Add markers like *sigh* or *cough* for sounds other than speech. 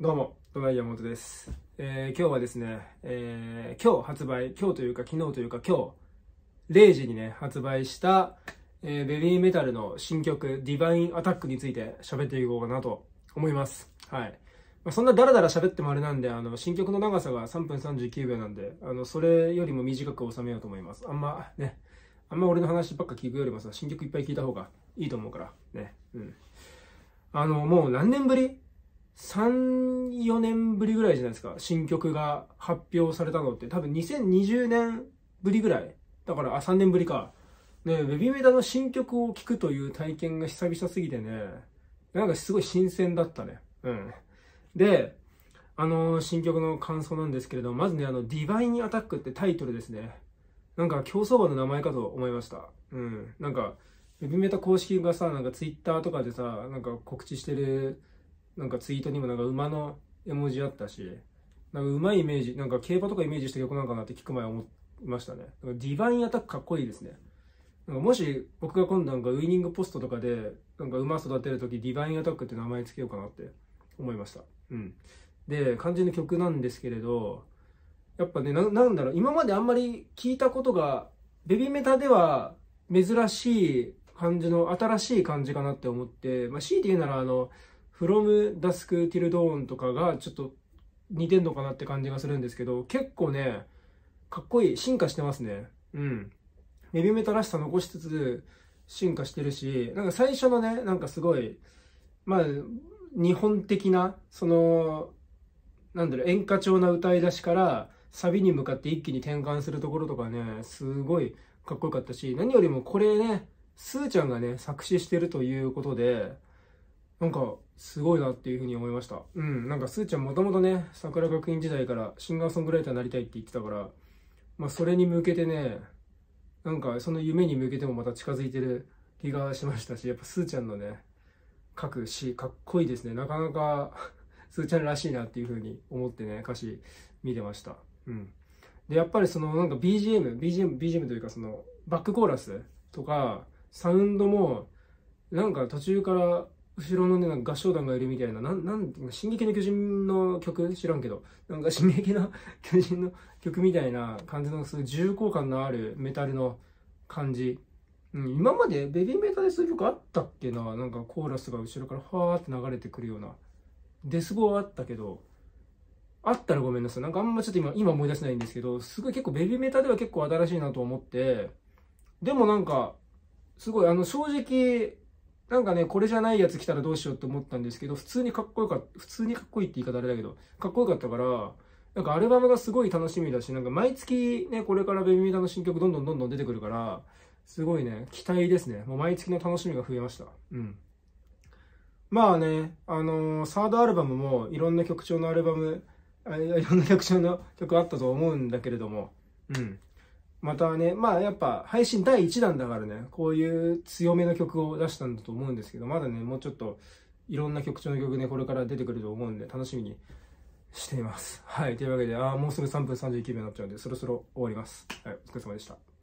どうも、ドライヤモトです。えー今日はですね、えー今日発売、今日というか昨日というか今日、0時にね、発売した、えーベビーメタルの新曲、ディバインアタックについて喋っていこうかなと思います。はい。まあ、そんなダラダラ喋ってもあれなんで、あの、新曲の長さが3分39秒なんで、あの、それよりも短く収めようと思います。あんまね、あんま俺の話ばっか聞くよりもさ、新曲いっぱい聞いた方がいいと思うから、ね。うん。あの、もう何年ぶり3、4年ぶりぐらいじゃないですか。新曲が発表されたのって。多分2020年ぶりぐらい。だから、あ、3年ぶりか。ね、ベビーメタの新曲を聴くという体験が久々すぎてね、なんかすごい新鮮だったね。うん。で、あの新曲の感想なんですけれども、まずね、あの、ディバインアタックってタイトルですね。なんか競走馬の名前かと思いました。うん。なんか、ベビメタ公式がさ、なんかツイッターとかでさ、なんか告知してる、なんかツイートにもなんか馬の絵文字あったし、なんか馬イメージ、なんか競馬とかイメージした曲なんかなって聞く前思いましたね。なんかディバインアタックかっこいいですね。なんかもし僕が今度なんかウイニングポストとかで、なんか馬育てるときディバインアタックって名前つけようかなって思いました。うん。で、肝心の曲なんですけれど、やっぱね、ななんだろう、今まであんまり聞いたことが、ベビーメタでは珍しい感じの、新しい感じかなって思って、まあ、強いて言うなら、あの、From Dusk Till Dawn とかがちょっと似てんのかなって感じがするんですけど、結構ね、かっこいい、進化してますね。うん。ベビメタらしさ残しつつ、進化してるし、なんか最初のね、なんかすごい、まあ、日本的な、その、なんだろう、演歌調な歌い出しから、サビに向かって一気に転換するところとかね、すごいかっこよかったし、何よりもこれね、スーちゃんがね、作詞してるということで、なんか、すごいなっていうふうに思いました。うん、なんかスーちゃんもともとね、桜学院時代からシンガーソングライターになりたいって言ってたから、まあそれに向けてね、なんかその夢に向けてもまた近づいてる気がしましたし、やっぱスーちゃんのね、書く詩、かっこいいですね。なかなか *laughs* スーちゃんらしいなっていうふうに思ってね、歌詞見てました。うん。で、やっぱりそのなんか BGM、BGM、BGM というかそのバックコーラスとか、サウンドも、なんか途中から後ろのね、なんか合唱団がいるみたいな、なん、なんていうか、進撃の巨人の曲？知らんけど、なんか進撃の巨人の曲みたいな感じの、すごい重厚感のあるメタルの感じ。うん、今までベビーメタでそういう曲あったっけな？なんかコーラスが後ろからファーって流れてくるような。デスボはあったけど、あったらごめんなさい。なんかあんまちょっと今、今思い出せないんですけど、すごい結構ベビーメタでは結構新しいなと思って、でもなんか、すごいあの正直、なんかね、これじゃないやつ来たらどうしようって思ったんですけど、普通にかっこよかった、普通にかっこいいって言い方あれだけど、かっこよかったから、なんかアルバムがすごい楽しみだし、なんか毎月ね、これからベビーメタの新曲どんどんどんどん出てくるから、すごいね、期待ですね。もう毎月の楽しみが増えました。うん。まあね、あのーサードアルバムもいろんな曲調のアルバム、あいろんな曲調の曲あったと思うんだけれども、うん。またね、まあやっぱ配信第1弾だからね、こういう強めの曲を出したんだと思うんですけど、まだね、もうちょっといろんな曲調の曲ね、これから出てくると思うんで、楽しみにしています。はい、というわけで、ああもうすぐ3分39秒になっちゃうんで、そろそろ終わります。はい、お疲れ様でした。